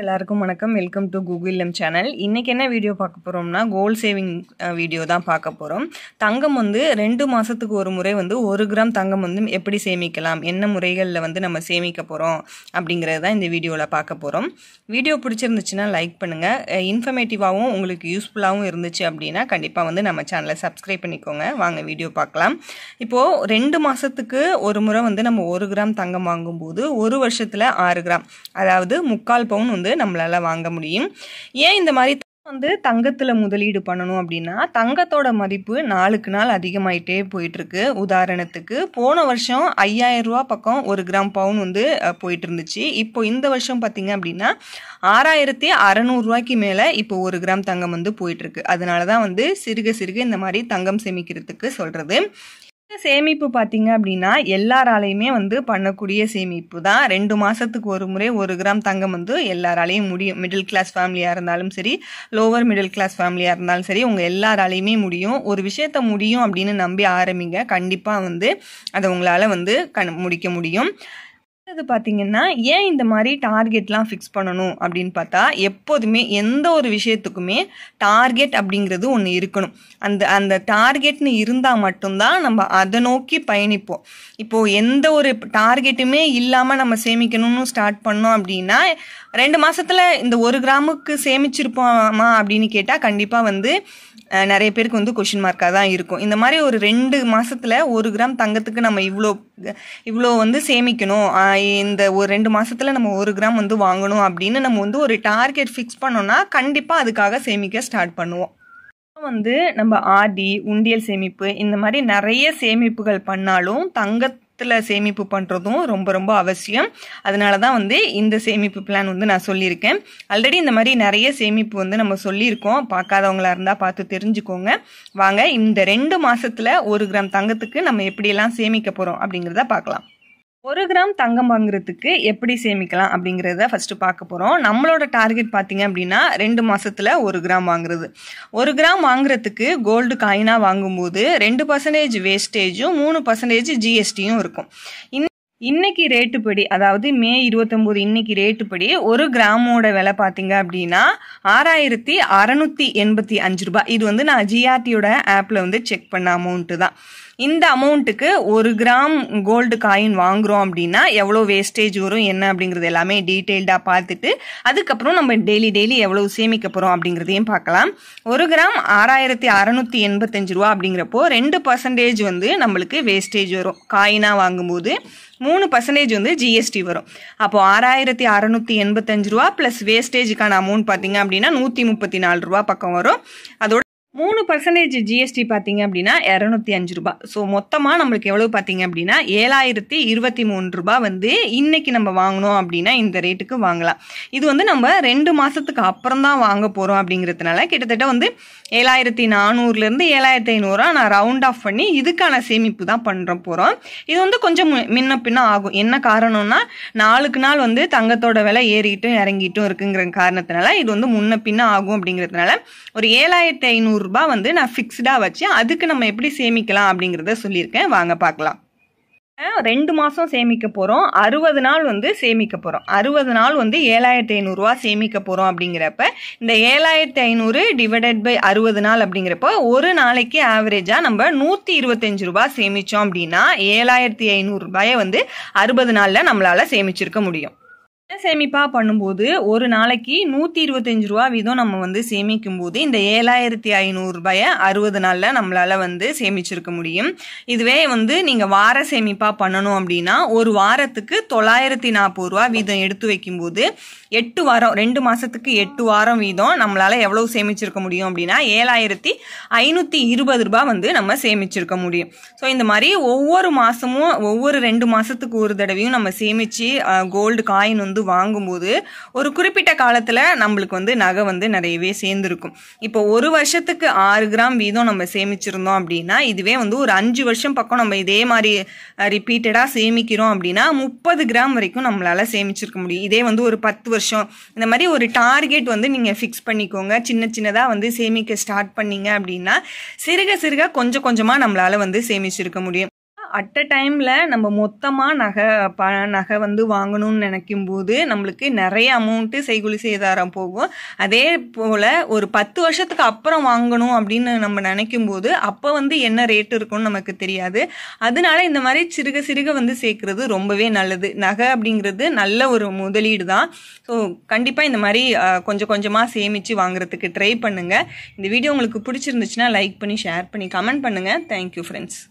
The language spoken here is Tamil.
எல்லாருக்கும் வணக்கம். Welcome to Google M channel இன்றைக்கி என்ன வீடியோ பார்க்க போகிறோம்னா கோல் சேவிங் வீடியோ தான் பார்க்க போகிறோம் தங்கம் வந்து ரெண்டு மாதத்துக்கு ஒரு முறை வந்து ஒரு கிராம் தங்கம் வந்து எப்படி சேமிக்கலாம்? என்ன முறைகளில் வந்து நம்ம சேமிக்க போகிறோம் அப்படிங்கிறது தான் இந்த வீடியோவில் பார்க்க போகிறோம் வீடியோ பிடிச்சிருந்துச்சுன்னா லைக் பண்ணுங்கள் இன்ஃபர்மேட்டிவாகவும் உங்களுக்கு யூஸ்ஃபுல்லாகவும் இருந்துச்சு அப்படின்னா கண்டிப்பாக வந்து நம்ம சேனலை சப்ஸ்கிரைப் பண்ணிக்கோங்க. வாங்க வீடியோ பார்க்கலாம். இப்போது ரெண்டு மாதத்துக்கு ஒரு முறை வந்து நம்ம ஒரு கிராம் தங்கம் வாங்கும்போது ஒரு வருஷத்தில் ஆறு கிராம் அதாவது முக்கால் பவுன் வந்து நம்மளால் வாங்க முடியும். ஏன் இந்த மாதிரி வந்து தங்கத்தில் முதலீடு பண்ணணும் அப்படின்னா தங்கத்தோட மதிப்பு நாளுக்கு நாள் அதிகமாயிட்டே போயிட்டுருக்கு. உதாரணத்துக்கு போன வருஷம் ஐயாயிரம் ரூபா பக்கம் ஒரு கிராம் பவுன் வந்து போயிட்டு இருந்துச்சு இப்போ இந்த வருஷம் பார்த்தீங்க அப்படின்னா ஆறாயிரத்தி அறநூறுவாய்க்கு மேலே இப்போ ஒரு கிராம் தங்கம் வந்து போயிட்டுருக்கு. அதனால தான் வந்து சிறுக சிறுக இந்த மாதிரி தங்கம் சேமிக்கிறதுக்கு சொல்கிறது சேமிப்பு பார்த்தீங்க அப்படின்னா எல்லாராலையுமே வந்து பண்ணக்கூடிய சேமிப்பு தான். ரெண்டு மாதத்துக்கு ஒரு முறை ஒரு கிராம் தங்கம் வந்து எல்லாராலையும் முடியும். மிடில் கிளாஸ் ஃபேமிலியாக இருந்தாலும் சரி லோவர் மிடில் கிளாஸ் ஃபேமிலியாக இருந்தாலும் சரி உங்கள் எல்லாராலையுமே முடியும். ஒரு விஷயத்த முடியும் அப்படின்னு நம்பி ஆரம்பிங்க கண்டிப்பாக வந்து அதை உங்களால் வந்து கண் முடிக்க முடியும். அது பார்த்தீங்கன்னா ஏன் இந்த மாதிரி டார்கெட்லாம் ஃபிக்ஸ் பண்ணணும் அப்படின்னு பார்த்தா எப்போதுமே எந்த ஒரு விஷயத்துக்குமே டார்கெட் அப்படிங்கிறது ஒன்று இருக்கணும். அந்த அந்த டார்கெட்னு இருந்தால் மட்டும்தான் நம்ம அதை நோக்கி பயணிப்போம். இப்போது எந்த ஒரு டார்கெட்டுமே இல்லாமல் நம்ம சேமிக்கணும்னு ஸ்டார்ட் பண்ணோம் அப்படின்னா ரெண்டு மாதத்தில் இந்த ஒரு கிராமுக்கு சேமிச்சிருப்போமா அப்படின்னு கேட்டால் கண்டிப்பாக வந்து நிறைய பேருக்கு வந்து கொஷின் மார்க்காக தான் இருக்கும். இந்த மாதிரி ஒரு ரெண்டு மாதத்தில் ஒரு கிராம் தங்கத்துக்கு நம்ம இவ்வளோ இவ்வளோ வந்து சேமிக்கணும். இந்த ஒரு ரெண்டு மாதத்தில் நம்ம ஒரு கிராம் வந்து வாங்கணும் அப்படின்னு நம்ம வந்து ஒரு டார்கெட் ஃபிக்ஸ் பண்ணோம்னா கண்டிப்பாக அதுக்காக சேமிக்க ஸ்டார்ட் பண்ணுவோம். வந்து நம்ம ஆர்டி உண்டியல் சேமிப்பு இந்த மாதிரி நிறைய சேமிப்புகள் பண்ணாலும் பணத்தில் சேமிப்பு பண்ணுறதும் ரொம்ப ரொம்ப அவசியம். அதனால தான் வந்து இந்த சேமிப்பு பிளான் வந்து நான் சொல்லியிருக்கேன். ஆல்ரெடி இந்த மாதிரி நிறைய சேமிப்பு வந்து நம்ம சொல்லியிருக்கோம். பார்க்காதவங்களா இருந்தால் பார்த்து தெரிஞ்சுக்கோங்க. வாங்க இந்த ரெண்டு மாதத்தில் ஒரு கிராம் தங்கத்துக்கு நம்ம எப்படியெல்லாம் சேமிக்க போகிறோம் அப்படிங்கிறத பார்க்கலாம். ஒரு கிராம் தங்கம் வாங்குறதுக்கு எப்படி சேமிக்கலாம் அப்படிங்கிறத ஃபஸ்ட்டு பார்க்க போகிறோம் நம்மளோட டார்கெட் பார்த்தீங்க அப்படின்னா ரெண்டு மாதத்தில் ஒரு கிராம் வாங்குறது. ஒரு கிராம் வாங்குறதுக்கு கோல்டு காயினாக வாங்கும்போது ரெண்டு பர்சன்டேஜ் வேஸ்டேஜும் மூணு பர்சன்டேஜ் ஜிஎஸ்டியும் இருக்கும். இன் இன்னைக்கு ரேட்டு படி அதாவது மே இருபத்தொம்போது இன்னைக்கு ரேட்டு படி ஒரு கிராமோட விலை பார்த்தீங்க அப்படின்னா ஆறாயிரத்தி அறநூற்றி எண்பத்தி அஞ்சு ரூபாய். இது வந்து நான் ஜிஆர்டியோட ஆப்பில் வந்து செக் பண்ண அமௌண்ட்டு தான். இந்த அமௌண்ட்டுக்கு ஒரு கிராம் கோல்டு காயின் வாங்குறோம் அப்படின்னா எவ்வளோ வேஸ்டேஜ் வரும் என்ன அப்படிங்கிறது எல்லாமே டீட்டெயில்டாக பார்த்துட்டு அதுக்கப்புறம் நம்ம டெய்லி டெய்லி எவ்வளோ சேமிக்க போகிறோம் அப்படிங்கிறதையும் பார்க்கலாம். ஒரு கிராம் ஆறாயிரத்தி அறநூற்றி எண்பத்தஞ்சு ரூபா அப்படிங்கிறப்போ ரெண்டு பர்சன்டேஜ் வந்து நம்மளுக்கு வேஸ்டேஜ் வரும். காயினாக வாங்கும்போது மூணு பர்சன்டேஜ் வந்து ஜிஎஸ்டி வரும். அப்போ ஆறாயிரத்தி அறநூற்றி எண்பத்தஞ்சு ரூபா ப்ளஸ் வேஸ்டேஜுக்கான அமௌண்ட் பார்த்தீங்க அப்படின்னா நூற்றி முப்பத்தி நாலு ரூபா பக்கம் வரும். அதோட மூணு பர்சன்டேஜ் ஜிஎஸ்டி பார்த்தீங்க அப்படின்னா இரநூத்தி அஞ்சு ரூபாய் ஸோ மொத்தமாக நம்மளுக்கு எவ்வளவு பார்த்தீங்க அப்படின்னா ஏழாயிரத்தி இருபத்தி மூணு ரூபாய் வந்து இன்னைக்கு நம்ம வாங்கினோம் அப்படின்னா இந்த ரேட்டுக்கு வாங்கலாம். இது வந்து நம்ம ரெண்டு மாதத்துக்கு அப்புறம் தான் வாங்க போகிறோம் அப்படிங்கிறதுனால கிட்டத்தட்ட வந்து ஏழாயிரத்தி நானூறுலேருந்து ஏழாயிரத்தி ஐநூறுரூவா நான் ரவுண்ட் ஆஃப் பண்ணி இதுக்கான சேமிப்பு தான் பண்ணுற போகிறோம் இது வந்து கொஞ்சம் மு- முன்ன பின்ன ஆகும். என்ன காரணம்னா நாளுக்கு நாள் வந்து தங்கத்தோட விலை ஏறிட்டும் இறங்கிட்டும் இருக்குங்கிற காரணத்தினால இது வந்து முன்ன பின்ன ஆகும் அப்படிங்கிறதுனால ஒரு ஏழாயிரத்தி ஐநூறு ரூபாய் வந்து நான் ஃபிக்ஸ்டாக வச்சு அதுக்கு நம்ம எப்படி சேமிக்கலாம் அப்படிங்கிறத சொல்லியிருக்கேன். வாங்க பார்க்கலாம். ரெண்டு மாதம் சேமிக்க போகிறோம் அறுபது நாள் வந்து சேமிக்க போகிறோம் அறுபது நாள் வந்து ஏழாயிரத்தி ஐநூறுரூவா சேமிக்க போகிறோம் அப்படிங்கிறப்ப இந்த ஏழாயிரத்தி ஐநூறு டிவைடட் பை அறுபது நாள் அப்படிங்கிறப்ப ஒரு நாளைக்கு ஆவரேஜாக நம்ம நூற்றி இருபத்தஞ்சு ரூபா சேமித்தோம் அப்படின்னா ஏழாயிரத்தி ஐநூறுரூபாயை வந்து அறுபது நாளில் நம்மளால் சேமிச்சிருக்க முடியும். சேமிப்பாக பண்ணும்போது ஒரு நாளைக்கு நூற்றி இருபத்தஞ்சு ரூபா வீதம் நம்ம வந்து சேமிக்கும் போது இந்த ஏழாயிரத்தி ஐநூறுரூபாயை அறுபது நாளில் நம்மளால வந்து சேமிச்சிருக்க முடியும். இதுவே வந்து நீங்கள் வார சேமிப்பாக பண்ணணும் அப்படின்னா ஒரு வாரத்துக்கு தொள்ளாயிரத்தி நாற்பது ரூபா வீதம் எடுத்து வைக்கும்போது எட்டு வாரம் ரெண்டு மாதத்துக்கு எட்டு வாரம் வீதம் நம்மளால் எவ்வளோ சேமிச்சிருக்க முடியும் அப்படின்னா ஏழாயிரத்தி ஐநூற்றி இருபது ரூபாய் வந்து நம்ம சேமிச்சிருக்க முடியும். ஸோ இந்த மாதிரி ஒவ்வொரு மாதமும் ஒவ்வொரு ரெண்டு மாதத்துக்கு ஒரு தடவையும் நம்ம சேமித்து கோல்டு காயின் வந்து வாங்கும்போது ஒரு குறிப்பிட்ட காலத்தில் நம்மளுக்கு வந்து நகை வந்து நிறையவே சேர்ந்துருக்கும். இப்போ ஒரு வருஷத்துக்கு ஆறு கிராம் வீதம் நம்ம சேமிச்சிருந்தோம் அப்படின்னா இதுவே வந்து ஒரு அஞ்சு வருஷம் பக்கம் நம்ம இதே மாதிரி ரிப்பீட்டடாக சேமிக்கிறோம் அப்படின்னா முப்பது கிராம் வரைக்கும் நம்மளால சேமிச்சிருக்க முடியும். இதே வந்து ஒரு பத்து வருஷம். இந்த மாதிரி ஒரு டார்கெட் வந்து நீங்கள் ஃபிக்ஸ் பண்ணிக்கோங்க. சின்ன சின்னதாக வந்து சேமிக்க ஸ்டார்ட் பண்ணீங்க அப்படின்னா சிறுக சிறுக கொஞ்சம் கொஞ்சமாக நம்மளால் வந்து சேமிச்சிருக்க முடியும். அட் அ டைமில் நம்ம மொத்தமாக நகை ப நகை வந்து வாங்கணும்னு நினைக்கும் போது நம்மளுக்கு நிறைய அமௌண்ட்டு செய்குலி சேதாரம் போகும். அதே போல் ஒரு பத்து வருஷத்துக்கு அப்புறம் வாங்கணும் அப்படின்னு நம்ம நினைக்கும் போது அப்போ வந்து என்ன ரேட் இருக்கும்னு நமக்கு தெரியாது. அதனால இந்த மாதிரி சிறுக சிறுக வந்து சேர்க்குறது ரொம்பவே நல்லது. நகை அப்படிங்கிறது நல்ல ஒரு முதலீடு தான். ஸோ கண்டிப்பாக இந்த மாதிரி கொஞ்சம் கொஞ்சமாக சேமித்து வாங்குறதுக்கு ட்ரை பண்ணுங்கள் இந்த வீடியோ உங்களுக்கு பிடிச்சிருந்துச்சுன்னா லைக் பண்ணி ஷேர் பண்ணி கமெண்ட் பண்ணுங்கள் தேங்க்யூ ஃப்ரெண்ட்ஸ்